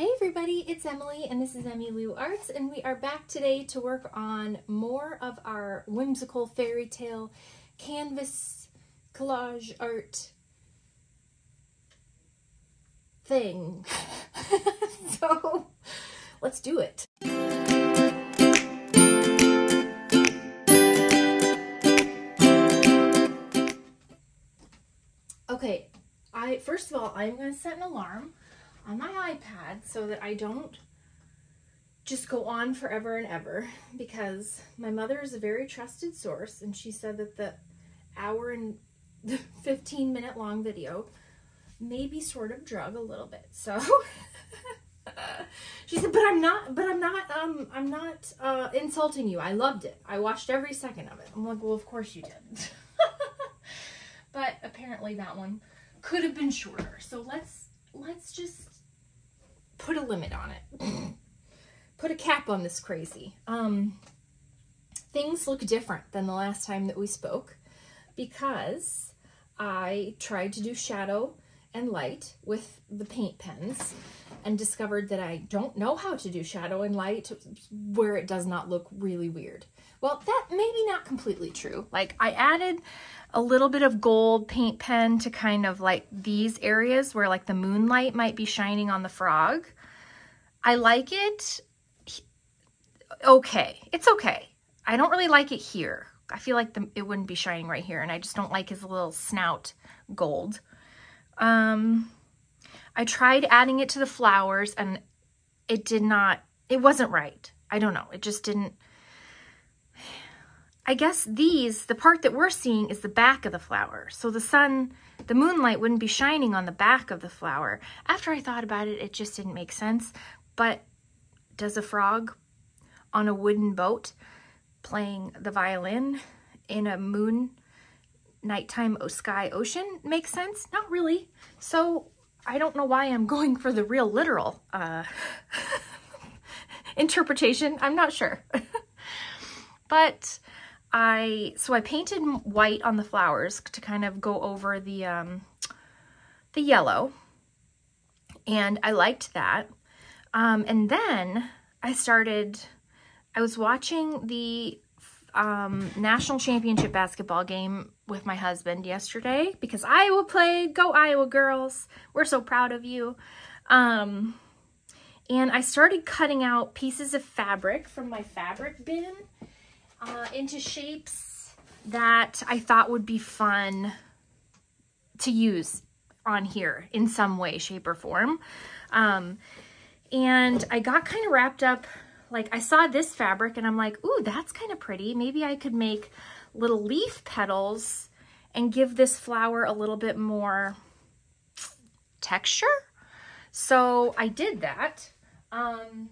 Hey everybody, it's Emily and this is EmiLou Arts and we are back today to work on more of our whimsical fairy tale canvas collage art thing. so let's do it. Okay, I first of all, I'm going to set an alarm on my iPad so that I don't just go on forever and ever because my mother is a very trusted source and she said that the hour and 15 minute long video may be sort of drug a little bit. So she said, but I'm not, but I'm not, um, I'm not, uh, insulting you. I loved it. I watched every second of it. I'm like, well, of course you did. but apparently that one could have been shorter. So let's, let's just put a limit on it. put a cap on this crazy. Um, things look different than the last time that we spoke because I tried to do shadow and light with the paint pens and discovered that I don't know how to do shadow and light where it does not look really weird. Well, that maybe not completely true. Like I added a little bit of gold paint pen to kind of like these areas where like the moonlight might be shining on the frog. I like it okay. It's okay. I don't really like it here. I feel like the, it wouldn't be shining right here and I just don't like his little snout gold. Um, I tried adding it to the flowers and it did not, it wasn't right. I don't know. It just didn't, I guess these, the part that we're seeing is the back of the flower. So the sun, the moonlight wouldn't be shining on the back of the flower. After I thought about it, it just didn't make sense. But does a frog on a wooden boat playing the violin in a moon nighttime sky ocean make sense? Not really. So I don't know why I'm going for the real literal uh, interpretation. I'm not sure. but I, so I painted white on the flowers to kind of go over the, um, the yellow. And I liked that. Um, and then I started, I was watching the um, national championship basketball game with my husband yesterday because Iowa played. Go Iowa girls. We're so proud of you. Um, and I started cutting out pieces of fabric from my fabric bin uh, into shapes that I thought would be fun to use on here in some way, shape, or form. Um, and I got kind of wrapped up, like I saw this fabric and I'm like, ooh, that's kind of pretty. Maybe I could make little leaf petals and give this flower a little bit more texture. So I did that. Um,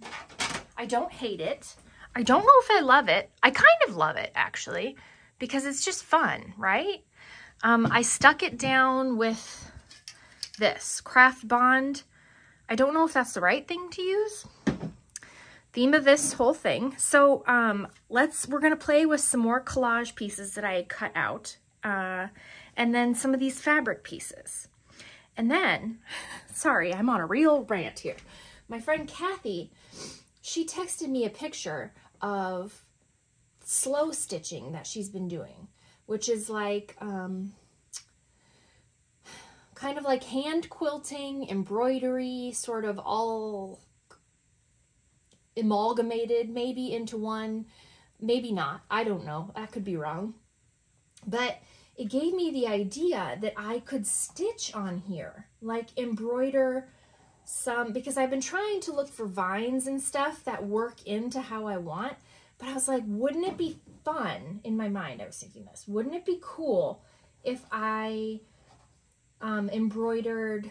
I don't hate it. I don't know if I love it. I kind of love it actually because it's just fun, right? Um, I stuck it down with this craft bond. I don't know if that's the right thing to use. Theme of this whole thing. So um, let's, we're going to play with some more collage pieces that I cut out. Uh, and then some of these fabric pieces. And then, sorry, I'm on a real rant here. My friend Kathy, she texted me a picture of slow stitching that she's been doing, which is like um, kind of like hand quilting, embroidery, sort of all amalgamated maybe into one, maybe not. I don't know. That could be wrong. But it gave me the idea that I could stitch on here, like embroider some, because I've been trying to look for vines and stuff that work into how I want, but I was like, wouldn't it be fun, in my mind I was thinking this, wouldn't it be cool if I um, embroidered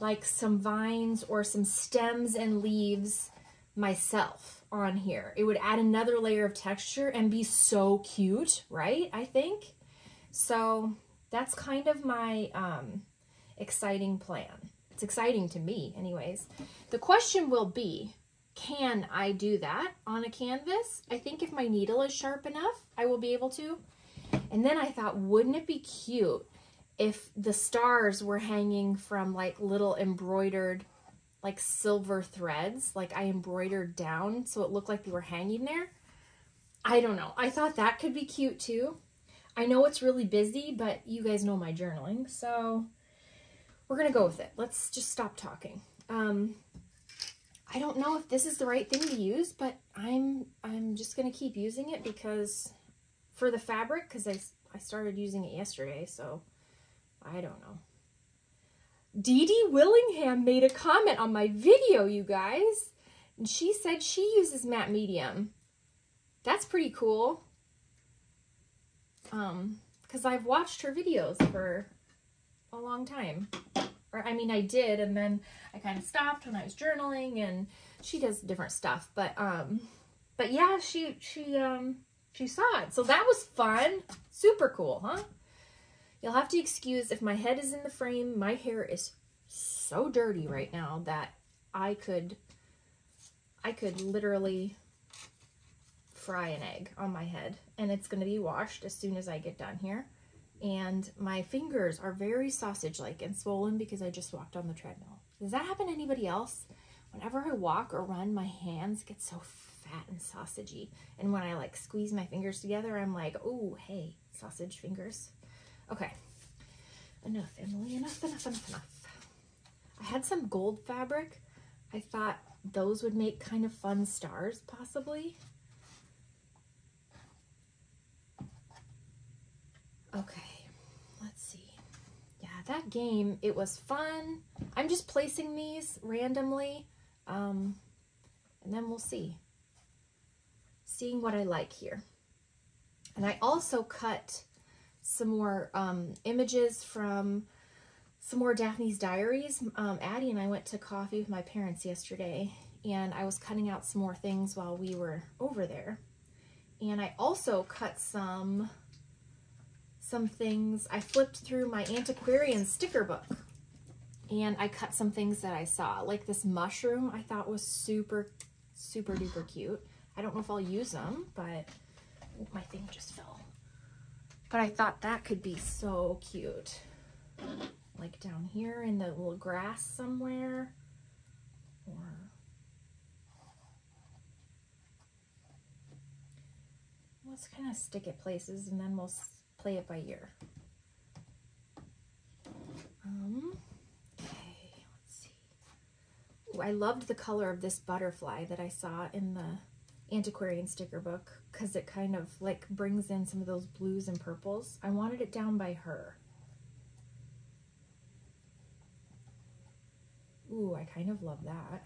like some vines or some stems and leaves myself on here. It would add another layer of texture and be so cute, right? I think. So that's kind of my um, exciting plan. It's exciting to me anyways. The question will be, can I do that on a canvas? I think if my needle is sharp enough, I will be able to. And then I thought, wouldn't it be cute if the stars were hanging from like little embroidered like silver threads, like I embroidered down so it looked like they were hanging there. I don't know. I thought that could be cute too. I know it's really busy, but you guys know my journaling, so we're going to go with it. Let's just stop talking. Um, I don't know if this is the right thing to use, but I'm I'm just going to keep using it because for the fabric, because I, I started using it yesterday, so I don't know. Dee Dee Willingham made a comment on my video, you guys. And she said she uses matte medium. That's pretty cool. Um, because I've watched her videos for a long time. Or, I mean, I did, and then I kind of stopped when I was journaling, and she does different stuff. But, um, but yeah, she, she, um, she saw it. So that was fun. Super cool, huh? You'll have to excuse if my head is in the frame. My hair is so dirty right now that I could, I could literally fry an egg on my head and it's going to be washed as soon as I get done here. And my fingers are very sausage-like and swollen because I just walked on the treadmill. Does that happen to anybody else? Whenever I walk or run, my hands get so fat and sausagey. And when I like squeeze my fingers together, I'm like, oh, hey, sausage fingers. Okay, enough, Emily, enough, enough, enough, enough. I had some gold fabric. I thought those would make kind of fun stars, possibly. Okay, that game, it was fun. I'm just placing these randomly, um, and then we'll see. Seeing what I like here. And I also cut some more um, images from some more Daphne's Diaries. Um, Addie and I went to coffee with my parents yesterday, and I was cutting out some more things while we were over there. And I also cut some some things. I flipped through my antiquarian sticker book and I cut some things that I saw. Like this mushroom I thought was super, super duper cute. I don't know if I'll use them, but my thing just fell. But I thought that could be so cute. Like down here in the little grass somewhere. Or let's kind of stick it places and then we'll play it by ear. Um, okay, let's see. Ooh, I loved the color of this butterfly that I saw in the antiquarian sticker book because it kind of like brings in some of those blues and purples. I wanted it down by her. Ooh, I kind of love that.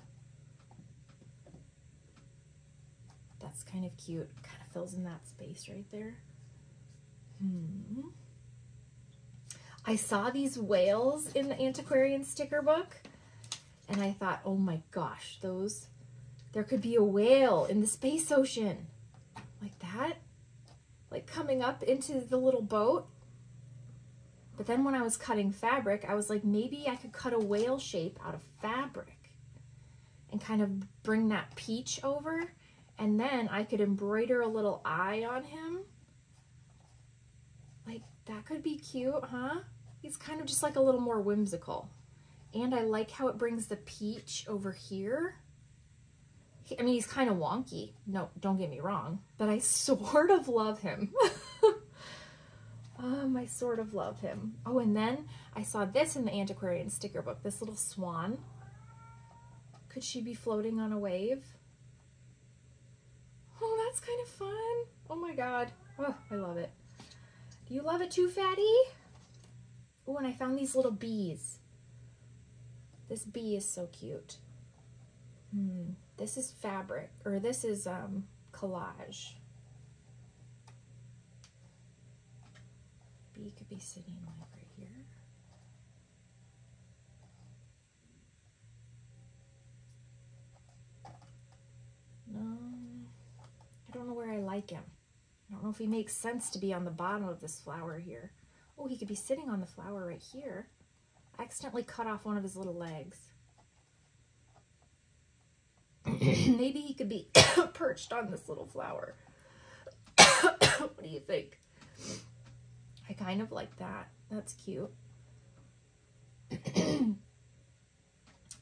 That's kind of cute. Kind of fills in that space right there. Hmm. I saw these whales in the antiquarian sticker book and I thought, oh my gosh, those, there could be a whale in the space ocean like that, like coming up into the little boat. But then when I was cutting fabric, I was like, maybe I could cut a whale shape out of fabric and kind of bring that peach over. And then I could embroider a little eye on him that could be cute, huh? He's kind of just like a little more whimsical. And I like how it brings the peach over here. I mean, he's kind of wonky. No, don't get me wrong. But I sort of love him. um, I sort of love him. Oh, and then I saw this in the antiquarian sticker book. This little swan. Could she be floating on a wave? Oh, that's kind of fun. Oh my God. Oh, I love it. You love it too, Fatty? Oh, and I found these little bees. This bee is so cute. Hmm. This is fabric, or this is um, collage. Bee could be sitting like right here. No, I don't know where I like him. I don't know if he makes sense to be on the bottom of this flower here. Oh, he could be sitting on the flower right here. I accidentally cut off one of his little legs. Maybe he could be perched on this little flower. what do you think? I kind of like that. That's cute.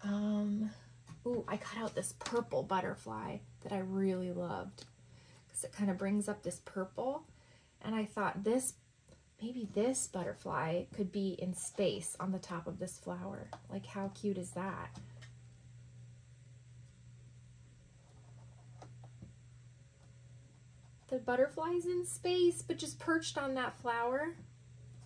um, I cut out this purple butterfly that I really loved because it kind of brings up this purple. And I thought this, maybe this butterfly could be in space on the top of this flower. Like how cute is that? The butterfly's in space, but just perched on that flower.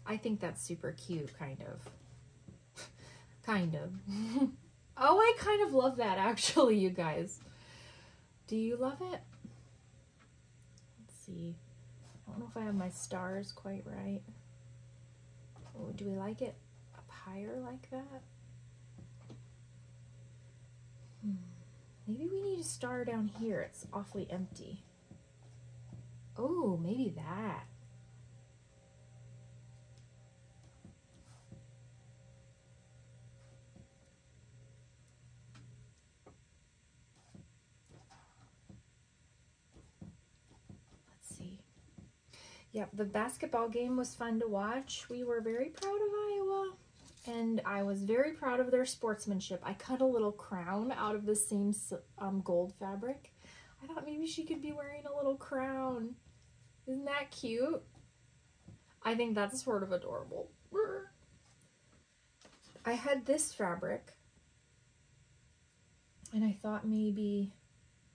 I think that's super cute, kind of. kind of. oh, I kind of love that, actually, you guys. Do you love it? See. I don't know if I have my stars quite right. Oh, do we like it up higher like that? Hmm. Maybe we need a star down here. It's awfully empty. Oh, maybe that. Yep, the basketball game was fun to watch. We were very proud of Iowa and I was very proud of their sportsmanship. I cut a little crown out of the same um, gold fabric. I thought maybe she could be wearing a little crown. Isn't that cute? I think that's sort of adorable. I had this fabric and I thought maybe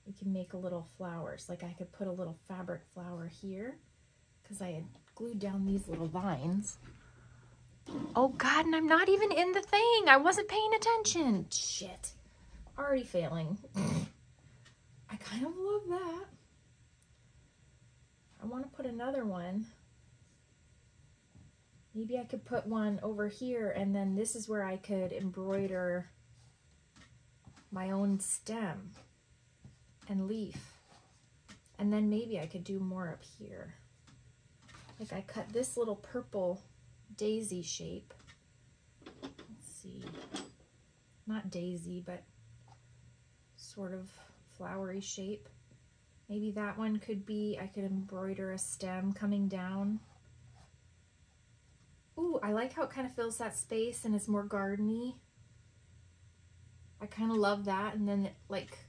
we can make a little flowers. Like I could put a little fabric flower here because I had glued down these little vines. Oh God, and I'm not even in the thing. I wasn't paying attention. Shit. Already failing. I kind of love that. I want to put another one. Maybe I could put one over here and then this is where I could embroider my own stem and leaf. And then maybe I could do more up here. Like I cut this little purple daisy shape. Let's see. Not daisy, but sort of flowery shape. Maybe that one could be, I could embroider a stem coming down. Ooh, I like how it kind of fills that space and is more gardeny. I kind of love that. And then it like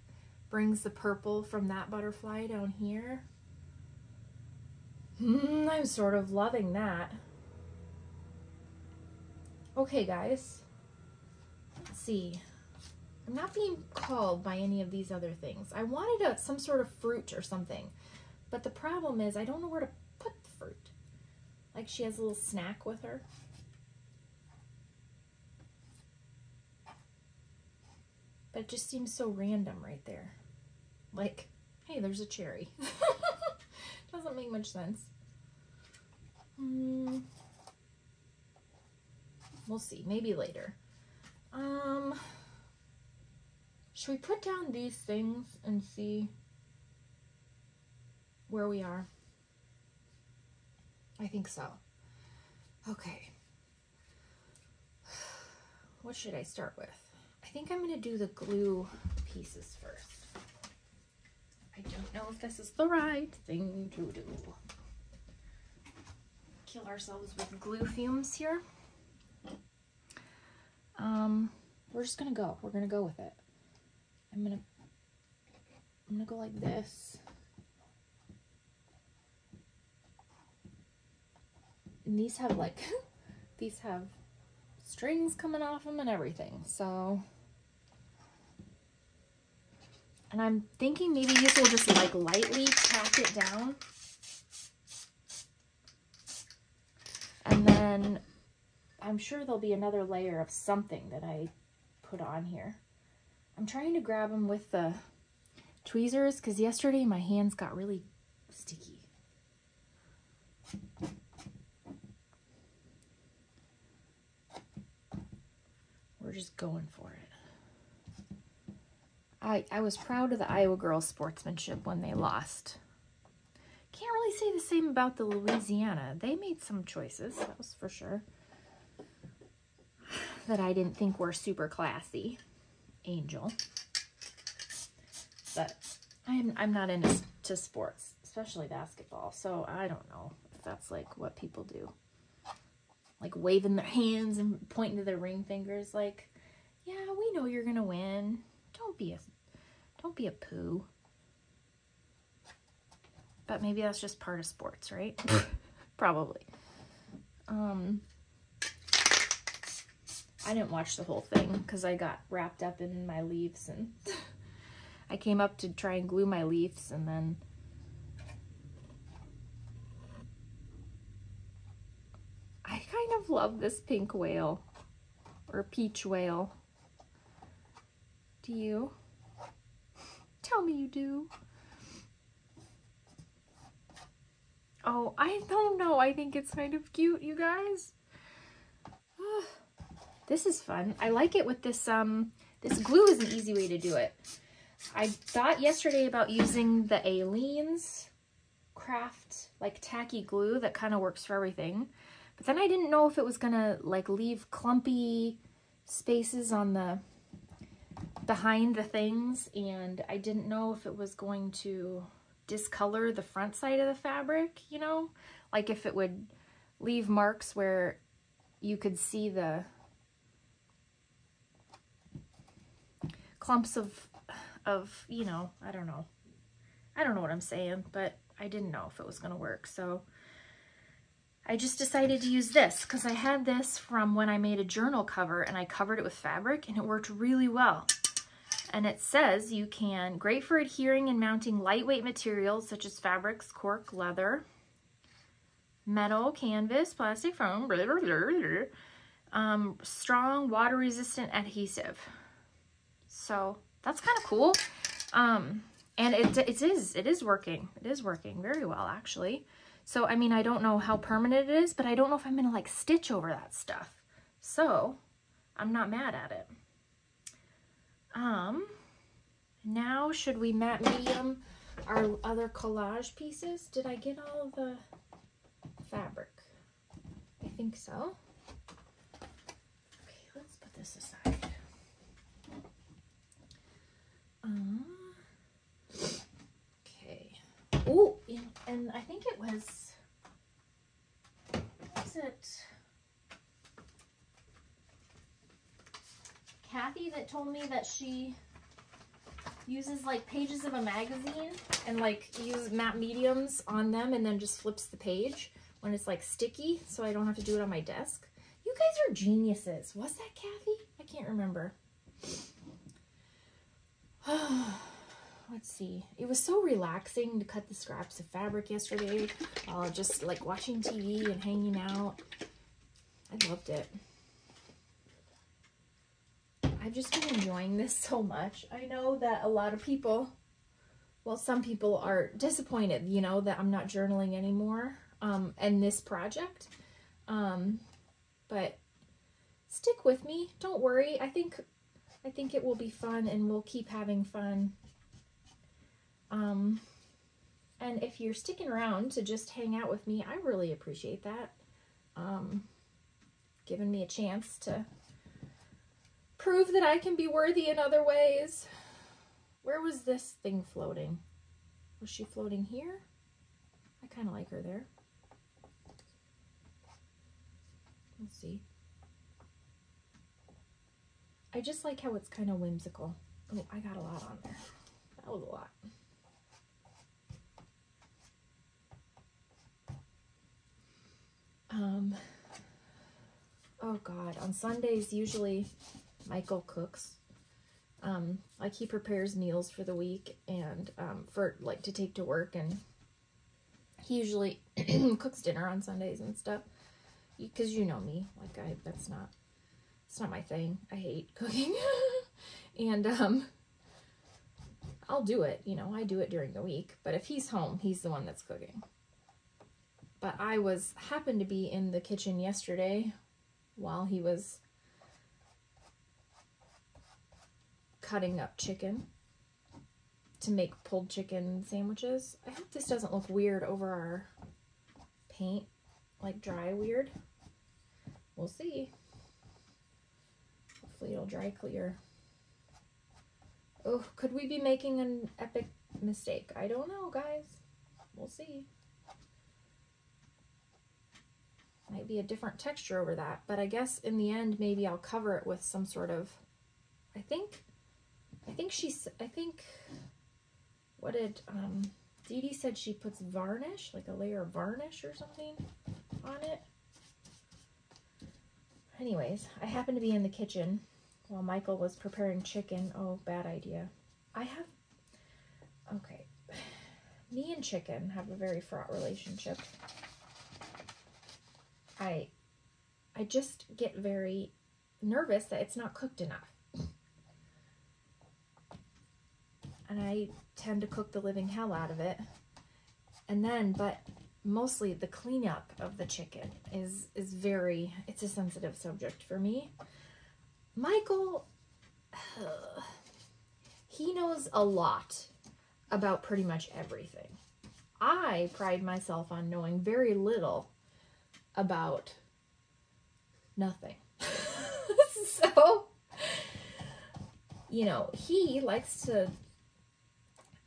brings the purple from that butterfly down here. Mm, I'm sort of loving that. Okay, guys. Let's see. I'm not being called by any of these other things. I wanted a, some sort of fruit or something, but the problem is I don't know where to put the fruit. Like she has a little snack with her. But it just seems so random right there. Like, hey, there's a cherry. Doesn't make much sense. Hmm. We'll see. Maybe later. Um... Should we put down these things and see where we are? I think so. Okay. What should I start with? I think I'm going to do the glue pieces first. I don't know if this is the right thing to do. Kill ourselves with glue fumes here. Um, we're just to go. We're to go with it. I'm gonna I'm gonna go like this. And these have like these have strings coming off them and everything. So and I'm thinking maybe this will just like lightly tack it down. And then I'm sure there'll be another layer of something that I put on here. I'm trying to grab them with the tweezers because yesterday my hands got really sticky. We're just going for it. I, I was proud of the Iowa girls' sportsmanship when they lost. Can't really say the same about the Louisiana. They made some choices, that was for sure, that I didn't think were super classy. Angel. But I'm, I'm not into sports, especially basketball, so I don't know if that's like what people do. Like waving their hands and pointing to their ring fingers like, yeah, we know you're going to win. Don't be a, don't be a poo. But maybe that's just part of sports, right? Probably. Um, I didn't watch the whole thing because I got wrapped up in my leaves and I came up to try and glue my leaves and then I kind of love this pink whale or peach whale. Do you? Tell me you do. Oh, I don't know. I think it's kind of cute, you guys. this is fun. I like it with this, um, this glue is an easy way to do it. I thought yesterday about using the Aleene's craft, like tacky glue that kind of works for everything. But then I didn't know if it was gonna like leave clumpy spaces on the behind the things and I didn't know if it was going to discolor the front side of the fabric, you know? Like if it would leave marks where you could see the clumps of, of, you know, I don't know. I don't know what I'm saying, but I didn't know if it was going to work. So I just decided to use this because I had this from when I made a journal cover and I covered it with fabric and it worked really well. And it says you can, great for adhering and mounting lightweight materials such as fabrics, cork, leather, metal, canvas, plastic foam, blah, blah, blah, um, strong water resistant adhesive. So that's kind of cool. Um, and it, it is, it is working. It is working very well actually. So, I mean, I don't know how permanent it is, but I don't know if I'm going to like stitch over that stuff. So I'm not mad at it. Um, now should we matte medium our other collage pieces? Did I get all the fabric? I think so. Okay, let's put this aside. Um, okay. Oh, and I think it was, was it Kathy that told me that she uses like pages of a magazine and like use matte mediums on them and then just flips the page when it's like sticky so I don't have to do it on my desk. You guys are geniuses. Was that Kathy? I can't remember. Let's see. It was so relaxing to cut the scraps of fabric yesterday while just like watching TV and hanging out. I loved it. I've just been enjoying this so much. I know that a lot of people, well, some people are disappointed, you know, that I'm not journaling anymore um, and this project. Um, but stick with me. Don't worry. I think I think it will be fun and we'll keep having fun. Um, and if you're sticking around to just hang out with me, I really appreciate that. Um, giving me a chance to prove that I can be worthy in other ways. Where was this thing floating? Was she floating here? I kind of like her there. Let's see. I just like how it's kind of whimsical. Oh, I got a lot on there. That was a lot. Um, oh God, on Sundays, usually Michael cooks. Um, like he prepares meals for the week and um, for like to take to work and he usually cooks dinner on Sundays and stuff. Because you know me like I that's not it's not my thing. I hate cooking. And um I'll do it you know I do it during the week but if he's home he's the one that's cooking. But I was happened to be in the kitchen yesterday while he was cutting up chicken to make pulled chicken sandwiches. I hope this doesn't look weird over our paint, like dry weird. We'll see. Hopefully it'll dry clear. Oh, could we be making an epic mistake? I don't know, guys. We'll see. Might be a different texture over that, but I guess in the end, maybe I'll cover it with some sort of, I think I think she's, I think, what did, um, Dee Dee said she puts varnish, like a layer of varnish or something on it. Anyways, I happened to be in the kitchen while Michael was preparing chicken. Oh, bad idea. I have, okay, me and chicken have a very fraught relationship. I, I just get very nervous that it's not cooked enough. And I tend to cook the living hell out of it. And then, but mostly the cleanup of the chicken is is very it's a sensitive subject for me. Michael uh, he knows a lot about pretty much everything. I pride myself on knowing very little about nothing. so, you know, he likes to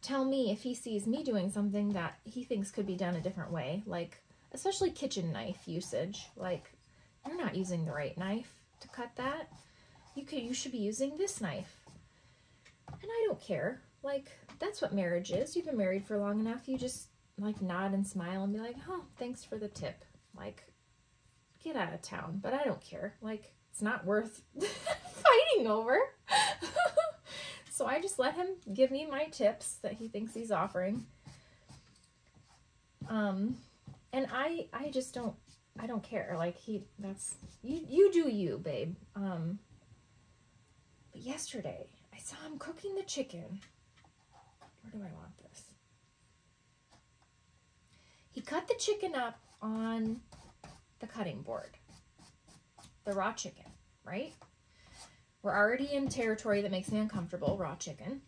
tell me if he sees me doing something that he thinks could be done a different way, like especially kitchen knife usage. Like, you're not using the right knife to cut that. You could you should be using this knife. And I don't care. Like, that's what marriage is. You've been married for long enough. You just like nod and smile and be like, "Oh, thanks for the tip." Like, get out of town. But I don't care. Like, it's not worth fighting over. So I just let him give me my tips that he thinks he's offering. Um, and I, I just don't, I don't care. Like he, that's, you, you do you, babe. Um, but yesterday I saw him cooking the chicken. Where do I want this? He cut the chicken up on the cutting board. The raw chicken, right? We're already in territory that makes me uncomfortable, raw chicken.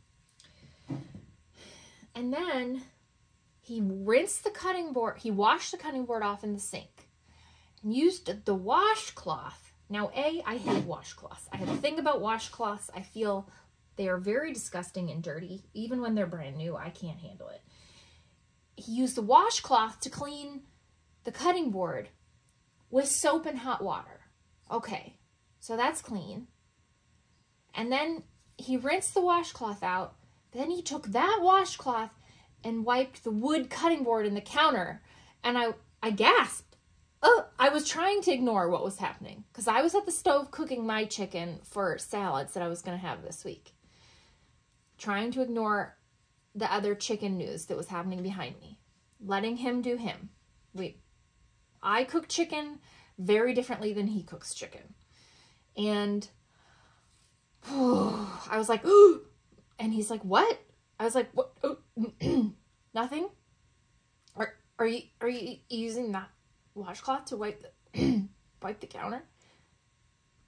And then he rinsed the cutting board, he washed the cutting board off in the sink and used the washcloth. Now, A, I hate washcloths. I have a thing about washcloths. I feel they are very disgusting and dirty. Even when they're brand new, I can't handle it. He used the washcloth to clean the cutting board with soap and hot water. Okay, so that's clean. And then he rinsed the washcloth out. Then he took that washcloth and wiped the wood cutting board in the counter. And I, I gasped. Oh, I was trying to ignore what was happening because I was at the stove cooking my chicken for salads that I was going to have this week. Trying to ignore the other chicken news that was happening behind me. Letting him do him. We, I cook chicken very differently than he cooks chicken. And I was like, and he's like, what? I was like, what? Oh, nothing. Are are you are you using that washcloth to wipe the wipe the counter?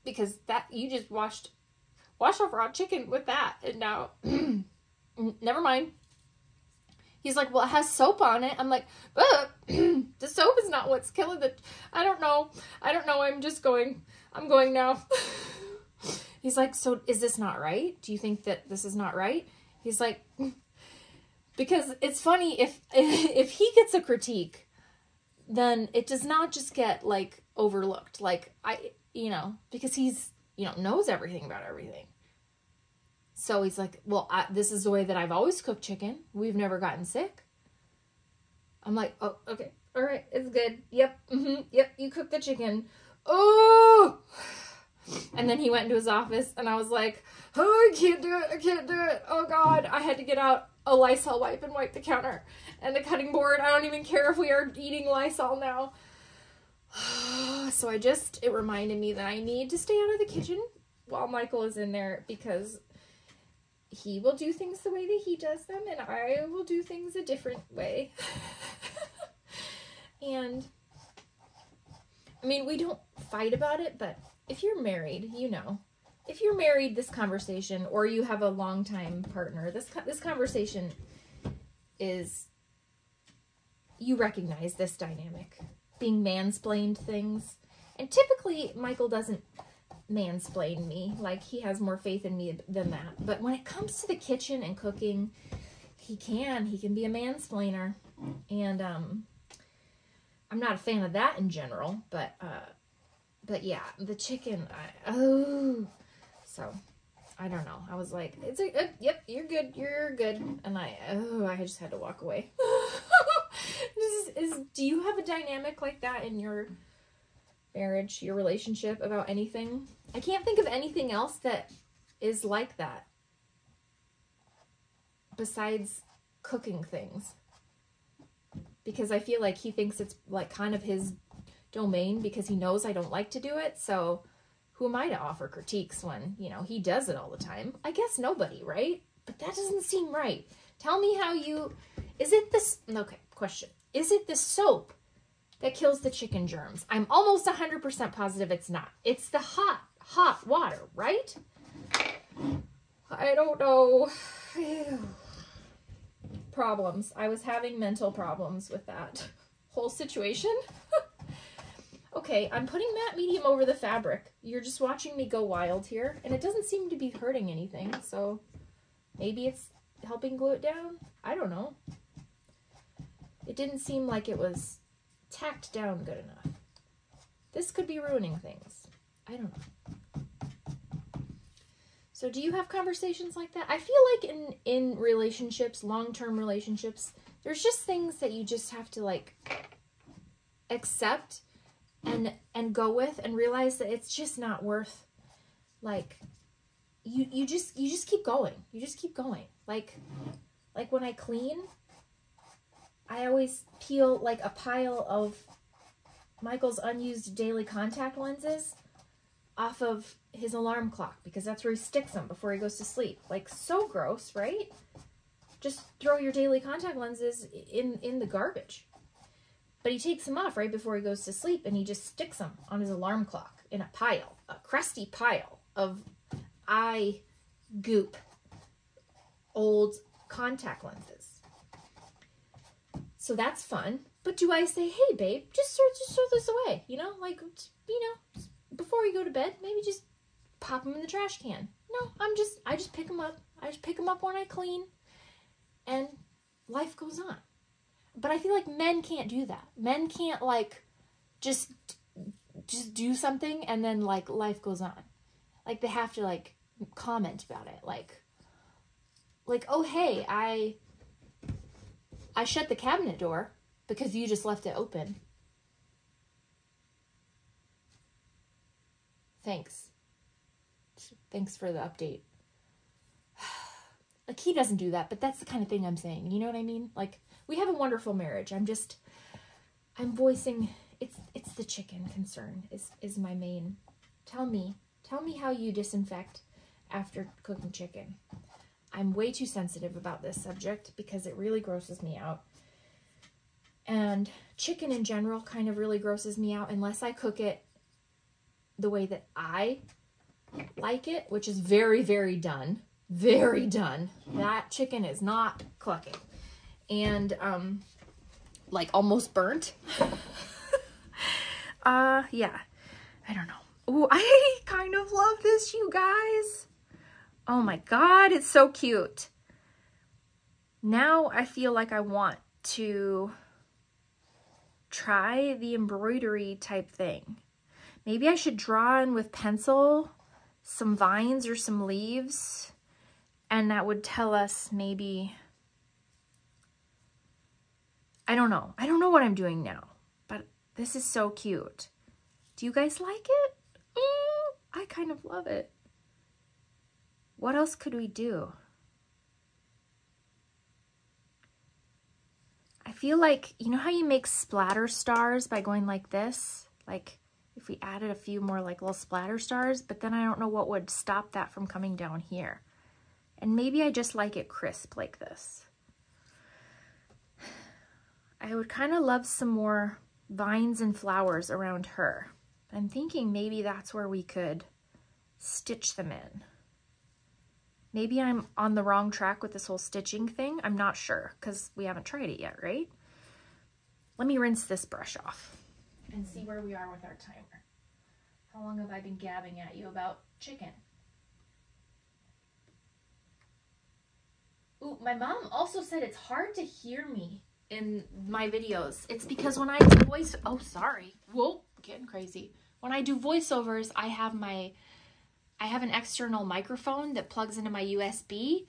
Because that you just washed washed off raw chicken with that, and now never mind. He's like, well, it has soap on it. I'm like, the soap is not what's killing the. I don't know. I don't know. I'm just going. I'm going now. He's like, so is this not right? Do you think that this is not right? He's like, because it's funny if if he gets a critique, then it does not just get like overlooked. Like I, you know, because he's you know knows everything about everything. So he's like, well, I, this is the way that I've always cooked chicken. We've never gotten sick. I'm like, oh, okay, all right, it's good. Yep, mm-hmm, yep, you cook the chicken. Oh. And then he went into his office and I was like, oh, I can't do it. I can't do it. Oh God. I had to get out a Lysol wipe and wipe the counter and the cutting board. I don't even care if we are eating Lysol now. so I just, it reminded me that I need to stay out of the kitchen while Michael is in there because he will do things the way that he does them and I will do things a different way. and I mean, we don't fight about it, but if you're married, you know, if you're married, this conversation, or you have a long-time partner, this this conversation is you recognize this dynamic, being mansplained things, and typically Michael doesn't mansplain me like he has more faith in me than that. But when it comes to the kitchen and cooking, he can he can be a mansplainer, and um, I'm not a fan of that in general, but uh, but yeah, the chicken, I, oh, so I don't know. I was like, it's a, uh, yep, you're good, you're good. And I, oh, I just had to walk away. is, is, do you have a dynamic like that in your marriage, your relationship about anything? I can't think of anything else that is like that besides cooking things. Because I feel like he thinks it's like kind of his domain because he knows I don't like to do it. So who am I to offer critiques when, you know, he does it all the time? I guess nobody, right? But that doesn't seem right. Tell me how you, is it this, okay, question. Is it the soap that kills the chicken germs? I'm almost 100% positive it's not. It's the hot, hot water, right? I don't know. problems. I was having mental problems with that whole situation. okay, I'm putting matte medium over the fabric. You're just watching me go wild here, and it doesn't seem to be hurting anything, so maybe it's helping glue it down? I don't know. It didn't seem like it was tacked down good enough. This could be ruining things. I don't know. So do you have conversations like that? I feel like in in relationships, long-term relationships, there's just things that you just have to like accept and and go with and realize that it's just not worth like you you just you just keep going. You just keep going. Like like when I clean, I always peel like a pile of Michael's unused daily contact lenses off of his alarm clock because that's where he sticks them before he goes to sleep. Like so gross, right? Just throw your daily contact lenses in, in the garbage. But he takes them off right before he goes to sleep and he just sticks them on his alarm clock in a pile, a crusty pile of eye goop, old contact lenses. So that's fun. But do I say, hey, babe, just throw, just throw this away? You know, like, you know, before you go to bed, maybe just pop them in the trash can. No, I'm just, I just pick them up. I just pick them up when I clean and life goes on. But I feel like men can't do that. Men can't like just just do something and then like life goes on. Like they have to like comment about it. Like like, "Oh, hey, I I shut the cabinet door because you just left it open." Thanks. Thanks for the update. like, he doesn't do that, but that's the kind of thing I'm saying. You know what I mean? Like, we have a wonderful marriage. I'm just, I'm voicing, it's, it's the chicken concern is, is my main. Tell me, tell me how you disinfect after cooking chicken. I'm way too sensitive about this subject because it really grosses me out. And chicken in general kind of really grosses me out unless I cook it the way that I like it, which is very, very done. Very done. That chicken is not clucking. And, um, like almost burnt. uh, yeah. I don't know. Oh, I kind of love this, you guys. Oh my God, it's so cute. Now I feel like I want to try the embroidery type thing. Maybe I should draw in with pencil some vines or some leaves and that would tell us maybe, I don't know. I don't know what I'm doing now, but this is so cute. Do you guys like it? Mm, I kind of love it. What else could we do? I feel like, you know how you make splatter stars by going like this? Like if we added a few more like little splatter stars, but then I don't know what would stop that from coming down here. And maybe I just like it crisp like this. I would kind of love some more vines and flowers around her. I'm thinking maybe that's where we could stitch them in. Maybe I'm on the wrong track with this whole stitching thing. I'm not sure because we haven't tried it yet, right? Let me rinse this brush off and see where we are with our timer. How long have I been gabbing at you about chicken? Ooh, my mom also said it's hard to hear me in my videos. It's because when I do voice, oh, sorry. Whoa, getting crazy. When I do voiceovers, I have my I have an external microphone that plugs into my USB.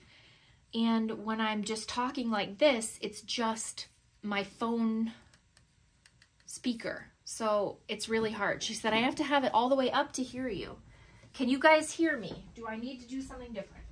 And when I'm just talking like this, it's just my phone speaker. So it's really hard. She said, I have to have it all the way up to hear you. Can you guys hear me? Do I need to do something different?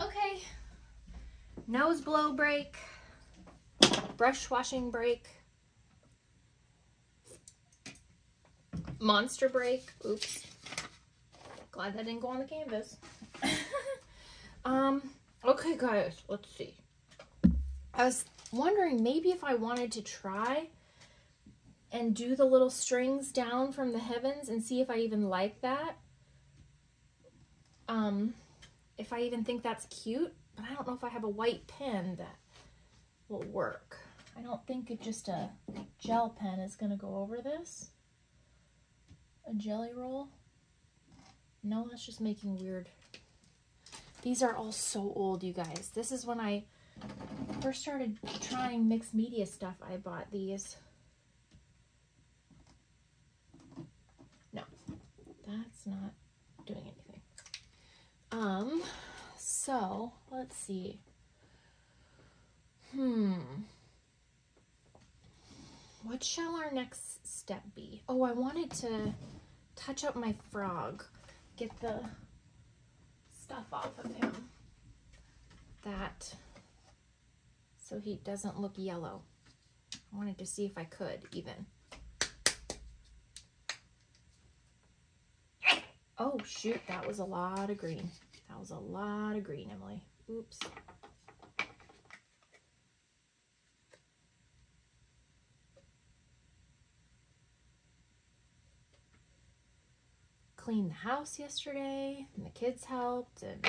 Okay. Nose blow break. Brush washing break. Monster break. Oops. Glad that didn't go on the canvas. um, okay guys, let's see. I was wondering maybe if I wanted to try and do the little strings down from the heavens and see if I even like that. Um, if I even think that's cute, but I don't know if I have a white pen that will work. I don't think it just a gel pen is going to go over this. A jelly roll. No, that's just making weird. These are all so old, you guys. This is when I first started trying mixed media stuff. I bought these. No, that's not doing anything. Um, so let's see. Hmm. What shall our next step be? Oh, I wanted to touch up my frog. Get the stuff off of him. That, so he doesn't look yellow. I wanted to see if I could even. Oh, shoot, that was a lot of green. That was a lot of green, Emily. Oops. Cleaned the house yesterday, and the kids helped, and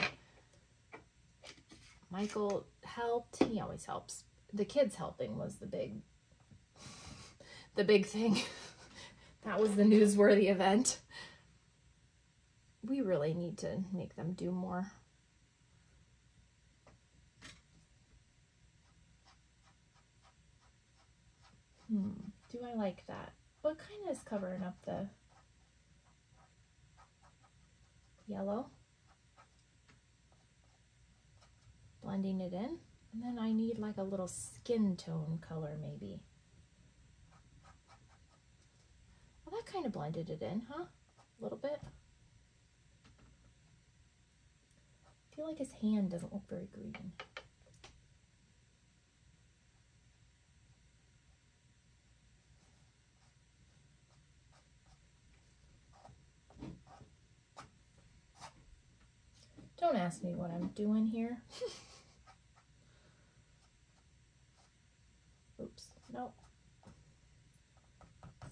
Michael helped. He always helps. The kids helping was the big, the big thing. that was the newsworthy event we really need to make them do more. Hmm, do I like that? What kind is covering up the yellow? Blending it in. And then I need like a little skin tone color maybe. Well, that kind of blended it in, huh? A little bit. I feel like his hand doesn't look very green. Don't ask me what I'm doing here. Oops, nope.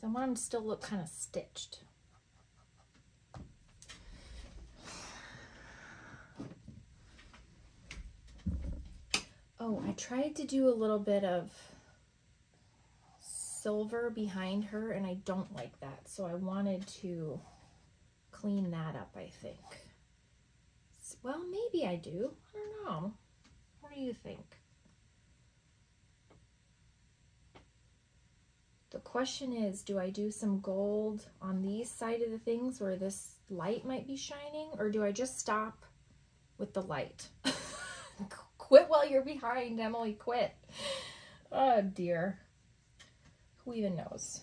So I want him to still look kind of stitched. Oh, I tried to do a little bit of silver behind her and I don't like that. So I wanted to clean that up, I think. Well, maybe I do. I don't know. What do you think? The question is, do I do some gold on these side of the things where this light might be shining? Or do I just stop with the light? quit while you're behind, Emily, quit. Oh dear. who even knows?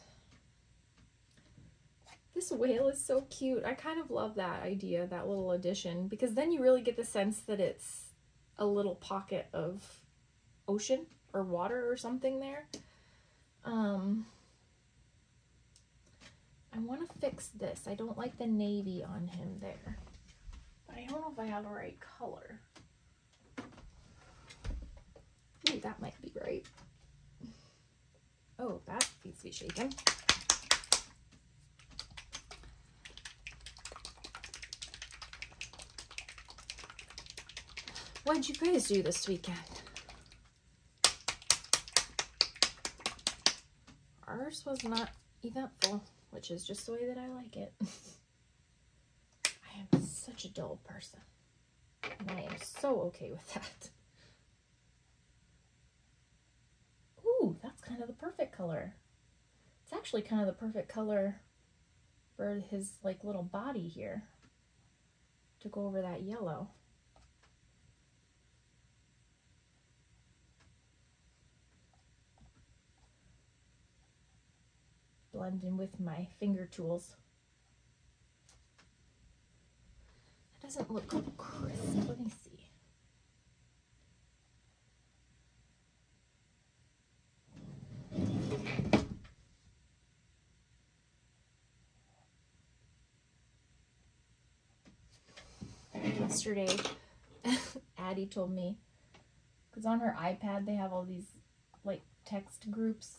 This whale is so cute. I kind of love that idea, that little addition, because then you really get the sense that it's a little pocket of ocean or water or something there. Um, I want to fix this. I don't like the navy on him there. But I don't know if I have the right color. Ooh, that might be right. Oh, that needs to be shaken. What'd you guys do this weekend? Ours was not eventful, which is just the way that I like it. I am such a dull person. And I am so okay with that. Ooh, that's kind of the perfect color. It's actually kind of the perfect color for his like little body here to go over that yellow. Blend in with my finger tools. It doesn't look crisp. Let me see. yesterday, Addie told me, because on her iPad they have all these like text groups.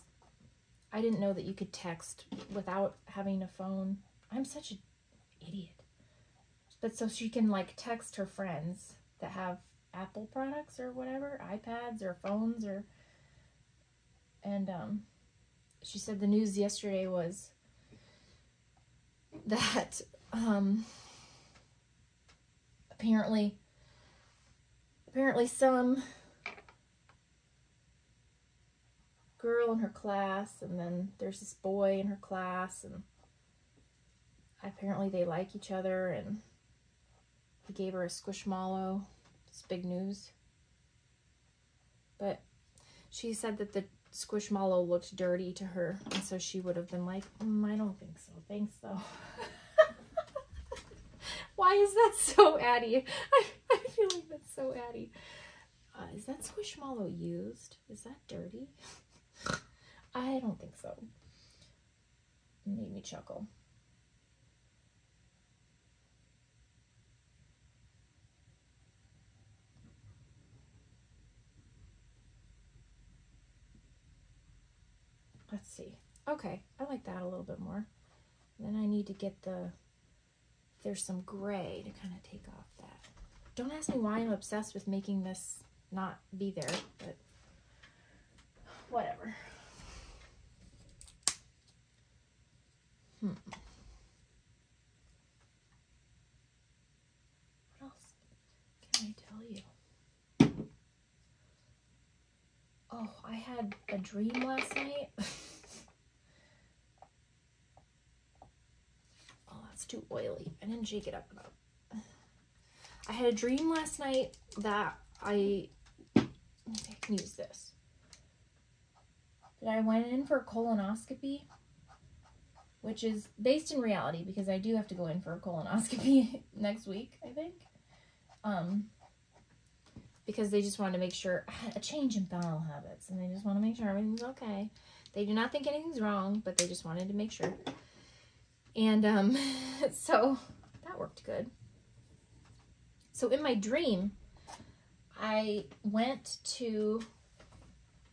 I didn't know that you could text without having a phone. I'm such an idiot. But so she can like text her friends that have Apple products or whatever, iPads or phones or and um she said the news yesterday was that um apparently apparently some girl in her class and then there's this boy in her class and apparently they like each other and he gave her a squishmallow it's big news but she said that the squishmallow looked dirty to her and so she would have been like mm, i don't think so thanks though Why is that so Addie? I, I feel like that's so Addie. Uh, is that Squishmallow used? Is that dirty? I don't think so. It made me chuckle. Let's see. Okay, I like that a little bit more. Then I need to get the there's some gray to kind of take off that. Don't ask me why I'm obsessed with making this not be there, but whatever. Hmm. What else can I tell you? Oh, I had a dream last night. Oh, that's too oily. I didn't shake it up enough. I had a dream last night that I, I can use this. That I went in for a colonoscopy, which is based in reality because I do have to go in for a colonoscopy next week, I think. Um, because they just wanted to make sure a change in bowel habits and they just want to make sure everything's okay. They do not think anything's wrong, but they just wanted to make sure. And um, so that worked good. So in my dream, I went to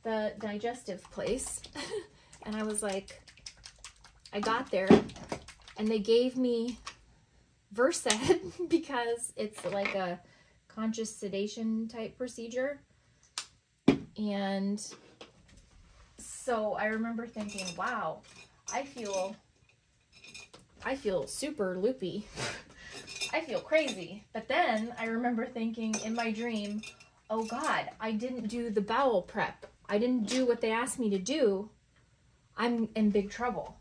the digestive place and I was like, I got there and they gave me Versed because it's like a conscious sedation type procedure. And so I remember thinking, wow, I feel I feel super loopy. I feel crazy. But then I remember thinking in my dream, oh God, I didn't do the bowel prep. I didn't do what they asked me to do. I'm in big trouble.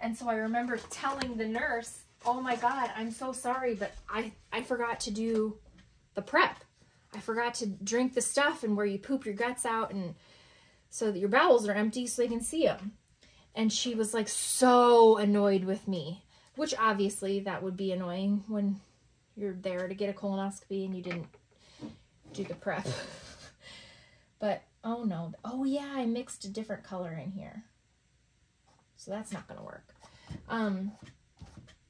And so I remember telling the nurse, oh my God, I'm so sorry, but I, I forgot to do the prep. I forgot to drink the stuff and where you poop your guts out and so that your bowels are empty so they can see them. and she was like so annoyed with me, which obviously that would be annoying when you're there to get a colonoscopy and you didn't do the prep. but oh no, oh yeah, I mixed a different color in here. So that's not going to work. Um,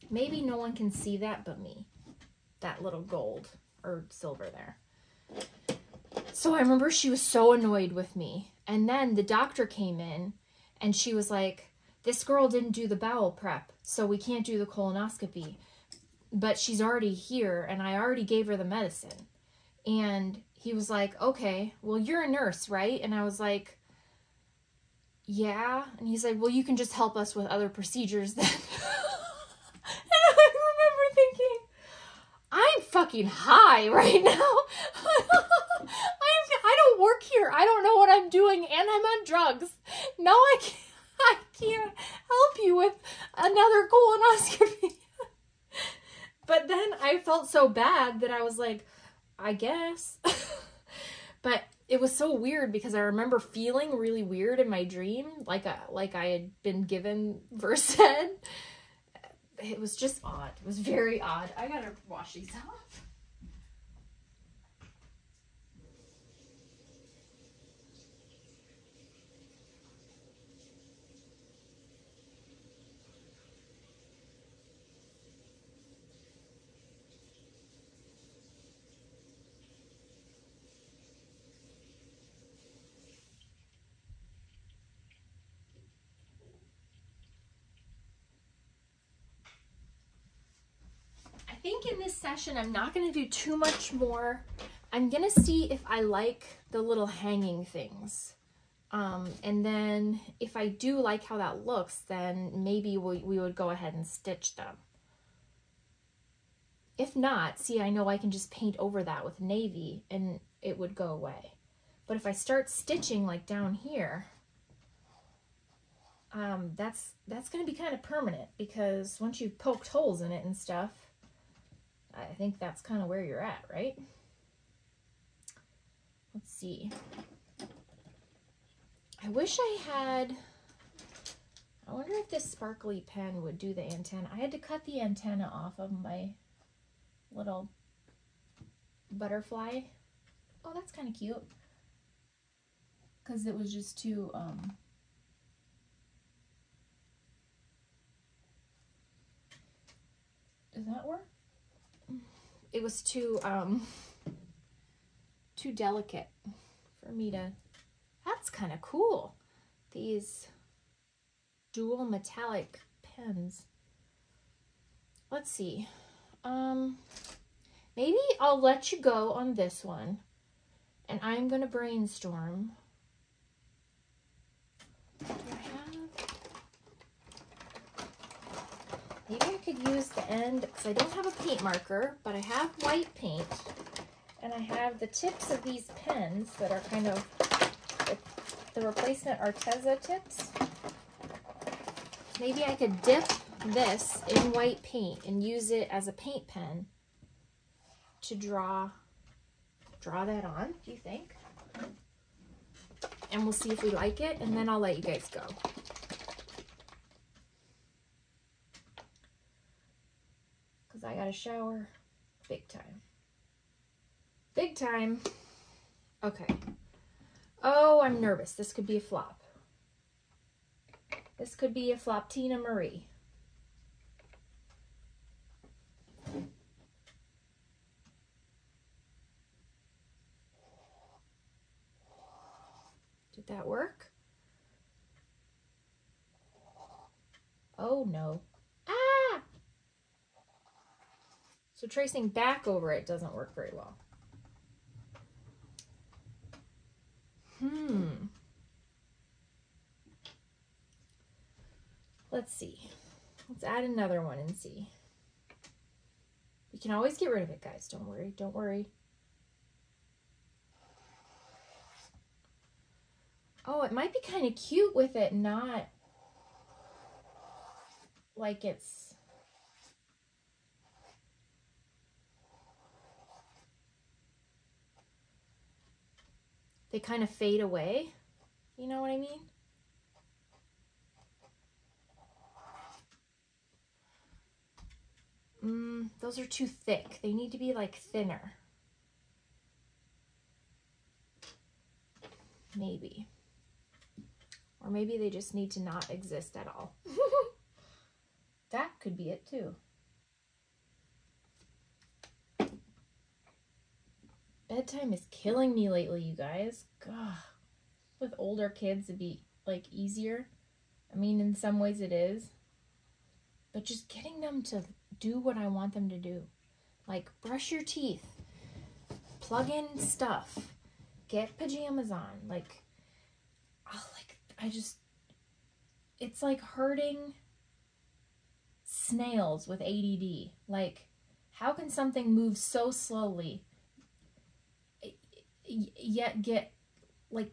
maybe no one can see that but me. That little gold or silver there. So I remember she was so annoyed with me. And then the doctor came in and she was like, this girl didn't do the bowel prep, so we can't do the colonoscopy. But she's already here and I already gave her the medicine. And he was like, okay, well, you're a nurse, right? And I was like, yeah. And he's like, well, you can just help us with other procedures then. and I remember thinking, I'm fucking high right now. I'm, I don't work here. I don't know what I'm doing and I'm on drugs. No, I can't, I can't help you with another colonoscopy. but then I felt so bad that I was like, I guess. but it was so weird because I remember feeling really weird in my dream, like a, like I had been given Versed. It was just odd. It was very odd. I gotta wash these off. think in this session, I'm not going to do too much more. I'm going to see if I like the little hanging things. Um, and then if I do like how that looks, then maybe we, we would go ahead and stitch them. If not, see, I know I can just paint over that with navy and it would go away. But if I start stitching like down here, um, that's, that's going to be kind of permanent because once you've poked holes in it and stuff, I think that's kind of where you're at, right? Let's see. I wish I had, I wonder if this sparkly pen would do the antenna. I had to cut the antenna off of my little butterfly. Oh, that's kind of cute. Because it was just too, um, does that work? It was too um too delicate for me to that's kind of cool. These dual metallic pens. Let's see um maybe I'll let you go on this one and I'm gonna brainstorm Maybe I could use the end, because I don't have a paint marker, but I have white paint. And I have the tips of these pens that are kind of the, replacement Arteza tips. Maybe I could dip this in white paint and use it as a paint pen to draw draw that on, do you think? And we'll see if we like it, and then I'll let you guys go. Because I got a shower big time. Big time. Okay. Oh, I'm nervous. This could be a flop. This could be a flop Tina Marie. Did that work? Oh no. So tracing back over it doesn't work very well. Hmm. Let's see. Let's add another one and see. We can always get rid of it, guys. Don't worry. Don't worry. Oh, it might be kind of cute with it not like it's they kind of fade away. You know what I mean? Mm, those are too thick. They need to be like thinner. Maybe. Or maybe they just need to not exist at all. that could be it too. Bedtime is killing me lately, you guys. God. With older kids, it'd be like easier. I mean, in some ways it is. But just getting them to do what I want them to do. Like brush your teeth, plug in stuff, get pajamas on. Like, oh, like I just, it's like hurting snails with ADD. Like, how can something move so slowly yet get like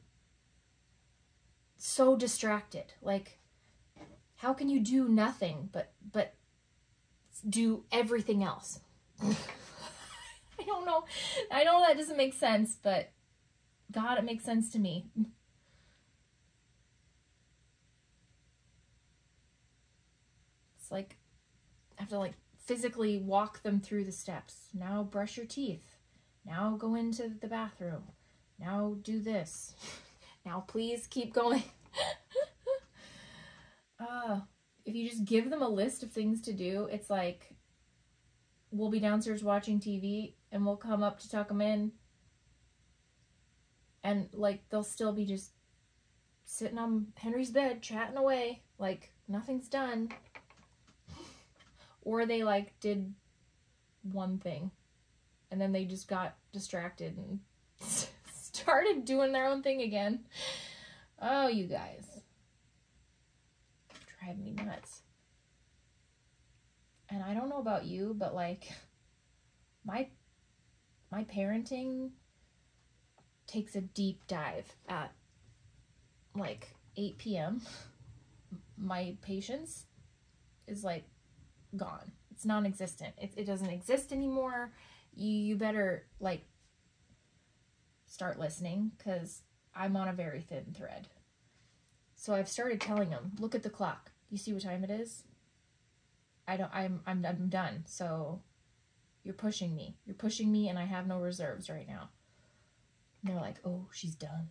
so distracted? Like, how can you do nothing but but do everything else? I don't know. I know that doesn't make sense, but God, it makes sense to me. It's like I have to like physically walk them through the steps. Now brush your teeth. Now go into the bathroom. Now do this. Now please keep going. uh, if you just give them a list of things to do, it's like we'll be downstairs watching TV and we'll come up to tuck them in and like they'll still be just sitting on Henry's bed chatting away like nothing's done or they like did one thing and then they just got distracted and started doing their own thing again oh you guys drive me nuts and I don't know about you but like my my parenting takes a deep dive at like 8 p.m. My patience is like gone. It's non-existent. It, it doesn't exist anymore. You, you better like start listening because I'm on a very thin thread. So I've started telling them, look at the clock. You see what time it is? I don't, I'm, I'm, I'm done. So you're pushing me. You're pushing me and I have no reserves right now. And they're like, oh, she's done.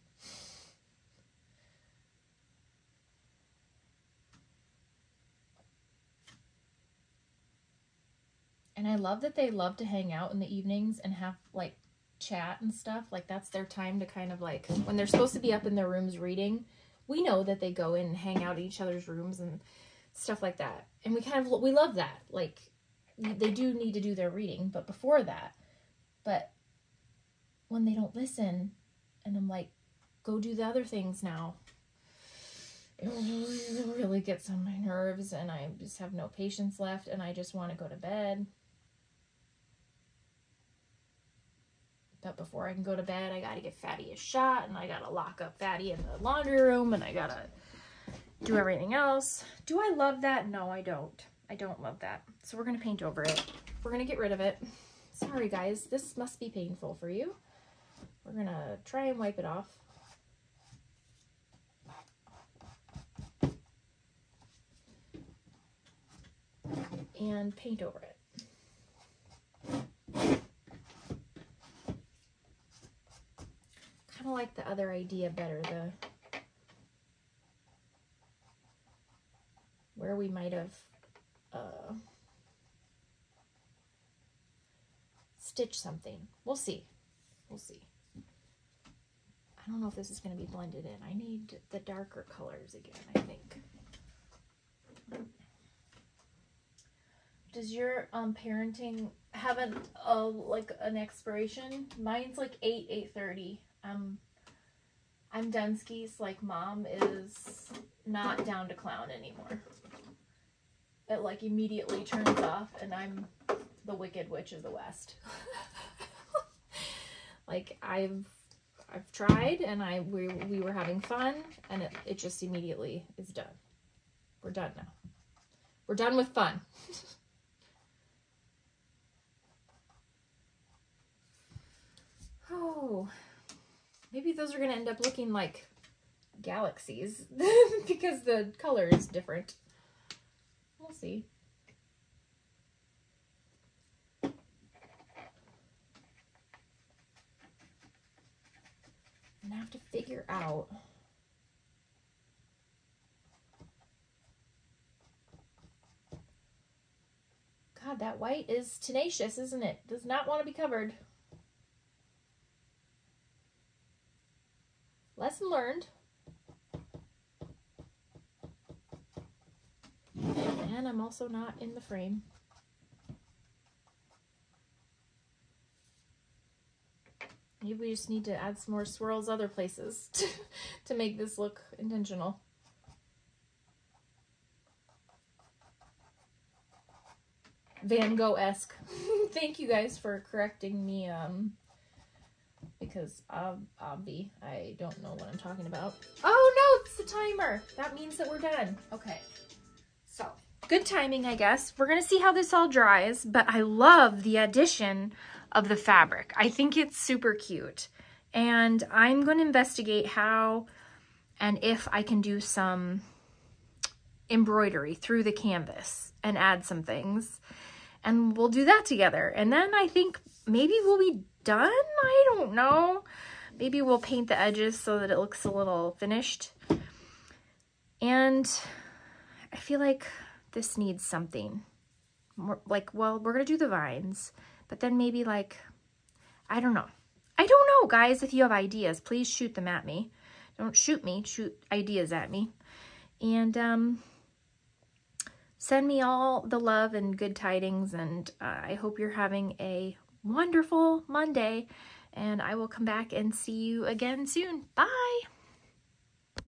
And I love that they love to hang out in the evenings and have like chat and stuff. Like that's their time to kind of like, when they're supposed to be up in their rooms reading, we know that they go in and hang out in each other's rooms and stuff like that. And we kind of, we love that. Like they do need to do their reading, but before that, but when they don't listen and I'm like, go do the other things now. It really, really gets on my nerves and I just have no patience left and I just want to go to bed. Before I can go to bed, I got to get Fatty a shot and I got to lock up Fatty in the laundry room and I got to do everything else. Do I love that? No, I don't. I don't love that. So we're to paint over it. We're to get rid of it. Sorry, guys. This must be painful for you. We're to try and wipe it off. And paint over it. Kind of like the other idea better, the where we might have uh, stitched something. We'll see. We'll see. I don't know if this is going to be blended in. I need the darker colors again, I think. Does your um, parenting have an, uh, like an expiration? Mine's like 8, 8.30. Um, I'm Dunsky's, like mom is not down to clown anymore. It like immediately turns off and I'm the Wicked Witch of the West. like I've I've tried and I we, we were having fun and it, it just immediately is done. We're done now. We're done with fun. oh, Maybe those are going to end up looking like galaxies because the color is different. We'll see. And I have to figure out God, that white is tenacious, isn't it? Does not want to be covered. Lesson learned. And I'm also not in the frame. Maybe we just need to add some more swirls other places to, to make this look intentional. Van Gogh-esque. Thank you guys for correcting me, um, because ob obvi, I don't know what I'm talking about. Oh no, it's the timer. That means that we're done. Okay, so good timing, I guess. We're gonna see how this all dries, but I love the addition of the fabric. I think it's super cute. And I'm gonna investigate how and if I can do some embroidery through the canvas and add some things and we'll do that together. And then I think maybe we'll be done. I don't know. Maybe we'll paint the edges so that it looks a little finished. And I feel like this needs something. More, like, well, we're going to do the vines, but then maybe like, I don't know. I don't know, guys. If you have ideas, please shoot them at me. Don't shoot me, shoot ideas at me. And, um, send me all the love and good tidings and uh, I hope you're having a wonderful Monday and I will come back and see you again soon. Bye!